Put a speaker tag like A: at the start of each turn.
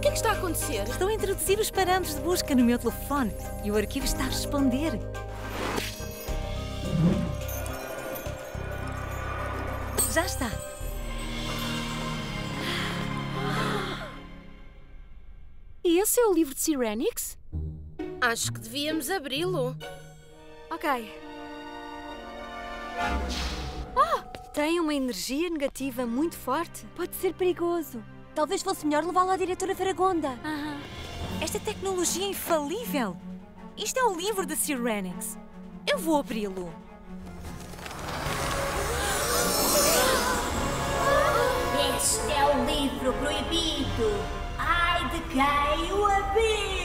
A: O que é que está a acontecer?
B: Estou a introduzir os parâmetros de busca no meu telefone e o arquivo está a responder. Já está.
C: E esse é o livro de Sirenix?
A: Acho que devíamos abri-lo.
C: Ok. Ah! Tem uma energia negativa muito forte.
D: Pode ser perigoso. Talvez fosse melhor levá-lo à diretora Faragonda.
B: Esta tecnologia é infalível. Isto é o livro da Sirenix. Eu vou abri-lo.
E: Este é o livro proibido. Ai de quem o abriu!